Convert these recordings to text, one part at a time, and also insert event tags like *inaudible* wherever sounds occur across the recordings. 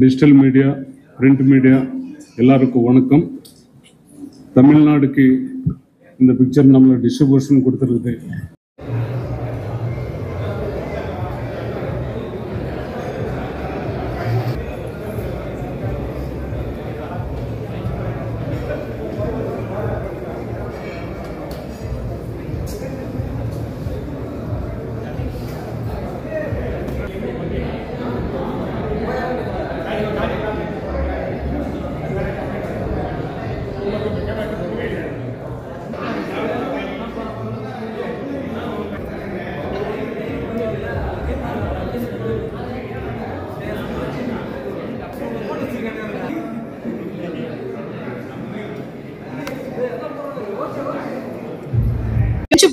Digital media print media எல்லாருக்கும் வணக்கம். தமிழ்நாடுக்கு இந்த பிக்சர் நம்மளை டிஸ்ட்ரிபியூஷன் கொடுத்துருக்குது.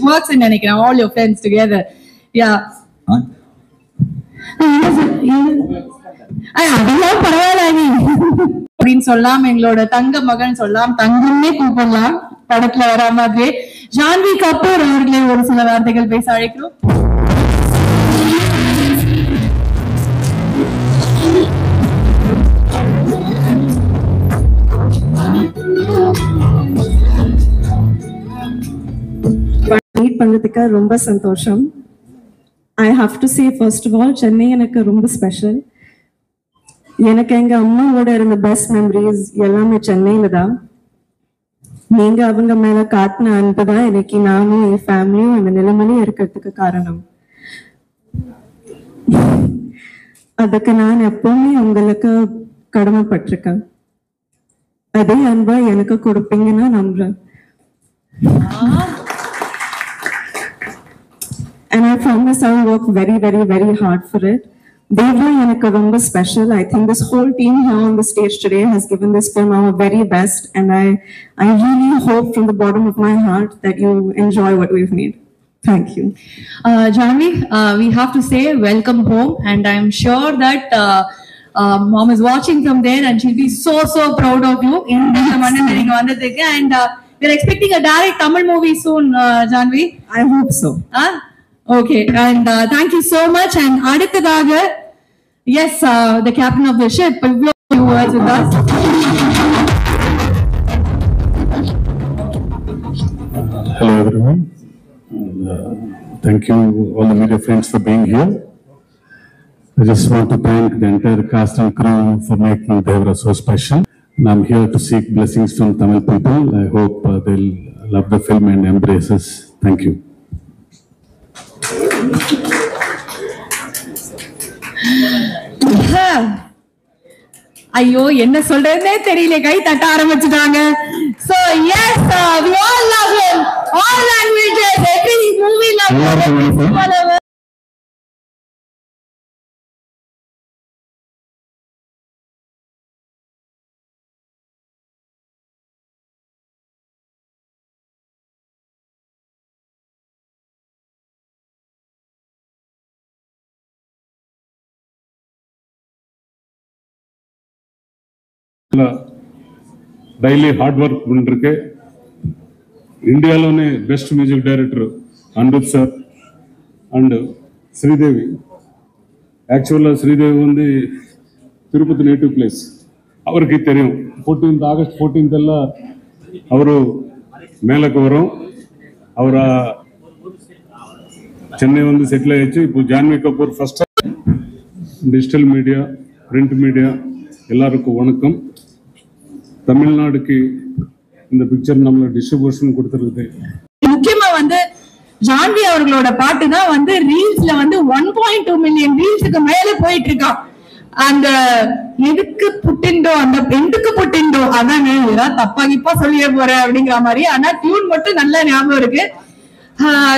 Works in நினைக்கிறேன் all your friends together. Yeah. அஹ் *laughs* அதெல்லாம் பரவாயில்ல அப்படின்னு சொல்லலாம் எங்களோட தங்க மகன் சொல்லலாம் தங்கம்னே கூப்பிடலாம். படத்துல வர மாதிரி ஜான்வி கபூர் அவர்களே ஒரு சில வார்த்தைகள் பேச அழைக்கிறோம். மீட் ரொம்ப சந்தோஷம். I have to say first of all Chennai எனக்கு ரொம்ப ஸ்பெஷல் எனக்கு எங்கள் அம்மாவோட இருந்த பெஸ்ட் மெமரிஸ் எல்லாமே சென்னையில் தான். நீங்கள் அவங்க மேல காட்டின அன்பு தான் இன்னைக்கு நானும் என் ஃபேமிலியும் அந்த நிலைமையில இருக்கிறதுக்கு காரணம். அதுக்கு நான் எப்பவுமே உங்களுக்கு கடமைப்பட்டிருக்கேன். அதே அன்பை எனக்கு கொடுப்பீங்கன்னு நம்புறேன். And I promise I will work very, very, very hard for it. Devra a Rumba special. I think this whole team here on the stage today has given this film our very best. And I, I really hope from the bottom of my heart that you enjoy what we've made. Thank you. Uh, Janvi, uh, we have to say welcome home. And I'm sure that uh, uh, mom is watching from there and she'll be so, so proud of you. And uh, we're expecting a direct Tamil movie soon, uh, Janvi. I hope so. Huh? okay, and uh, thank you so much. And அடுத்ததாக, yes, uh, the captain of the ship, Pavlo, few words with us. Hello, everyone. And, uh, Thank you, all the media friends, for being here. I just want to thank the entire cast and crew for making Devra so special. And I'm here to seek blessings from Tamil people. I hope uh, they'll love the film and embrace us. Thank you. ஐயோ என்ன சொல்றதுனே தெரியல கை தட்ட ஆரம்பிச்சுட்டாங்க so yes all love him all languages every movie love him, daily hard work பண்ணிருக்கு ఇండియాలోనే best music director Anirudh sir and Sridevi యాక్చువల్గా శ్రీదేవి ఉంది తిరుపతి నేటివ్ ప్లేస్ அவருக்கு தெரியும் ஃபோர்டீன்த் ஆகஸ்ட் ஃபோர்டீன்த் எல்லாம் ಅವರು மேலக்கு வரும் ಅವರ சென்னை வந்து செட்டில் ஆயிடுச்சு இப்போ Janhvi Kapoor first digital media print media எல்லாருக்கும் வணக்கம். தமிழ்நாடுக்கு இந்த பிக்சர் நம்மள டிஸ்ட்ரிபியூஷன் கொடுத்துருக்குது. முக்கியமா வந்து ஜான்வி அவர்களோட பாட்டு தான் வந்து ரீல்ஸ்ல வந்து ஒன் பாயிண்ட் டூ மில்லியன் ரீல்ஸுக்கு மேல போயிட்டு இருக்கான் அந்த எதுக்கு புட்டிண்டோ அந்த எதுக்கு புட்டிண்டோ அதான் ஏதாவது தப்பா கிப்பா சொல்லிய போற அப்படிங்கிற மாதிரி. ஆனா டியூன் மட்டும் நல்ல ஞாபகம் இருக்கு.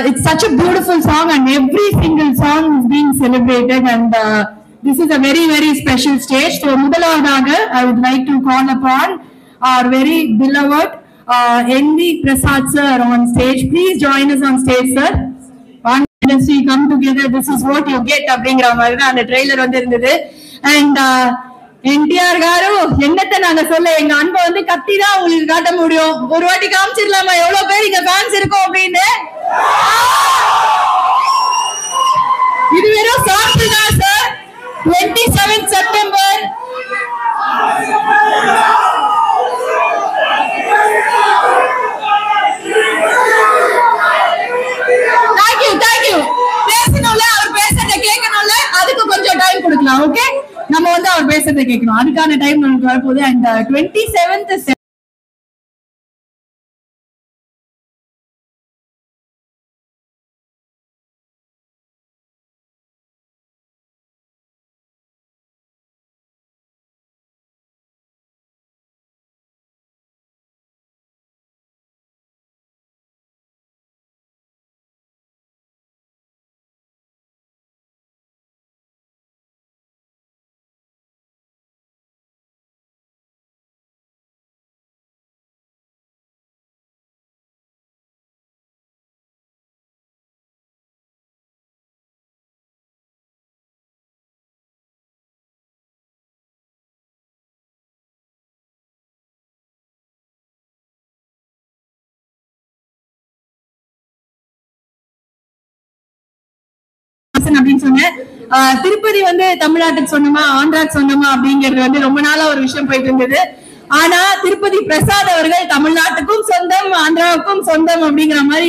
It's such a beautiful song and every single song is being celebrated and this is a very very special stage so முதலாவதாக I would like to call upon our very beloved uh, NV Prasad sir on stage. Please join us on stage, sir. One industry come together, this is what you get அப்படிங்கிற மாதிரி தான் அந்த trailer வந்து இருந்தது and NTR uh, car என்னத்தை நாங்க சொல்ல எங்க அன்பை வந்து கத்தி தான் உங்களுக்கு காட்ட முடியும். ஒரு வாட்டி காமிச்சிடலாமா? எவ்வளவு பேர் இங்க ஃபேன்ஸ் இருக்கும் அப்படின்னு? இது வெறும் சாப்பிட்டு தான் sir 27 September. Thank you, thank you. பேசணும்ல அவர் பேசுறத கேட்கணும்ல அதுக்கு கொஞ்சம் டைம் கொடுக்கலாம் ஓகே நம்ம வந்து அவர் பேசுறத கேட்கணும் அதுக்கான டைம் நமக்கு வரப்போகுது அண்ட் டுவெண்ட்டி செவன்த் அப்படின்னு சொன்னேன். திருப்பதி வந்து தமிழ்நாட்டுக்கு சொன்னமா ஆந்திராக்கு சொன்னமா அப்படிங்கிறது வந்து ரொம்ப நாளா ஒரு விஷயம் போயிட்டு இருந்தது. ஆனா திருப்பதி பிரசாத் அவர்கள் தமிழ்நாட்டுக்கும் சொந்தம் ஆந்திராவுக்கும் சொந்தம் அப்படிங்கிற மாதிரி